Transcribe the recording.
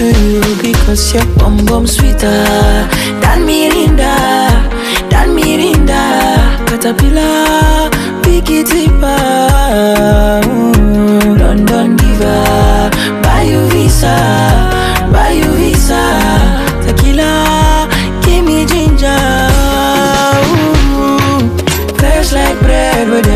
to you because your bum bum sweeter than Mirinda, than Mirinda. Caterpillar, picky tipper, Ooh, London diva. Buy you visa, buy you visa. Tequila, give me ginger. Ooh, fresh like bread with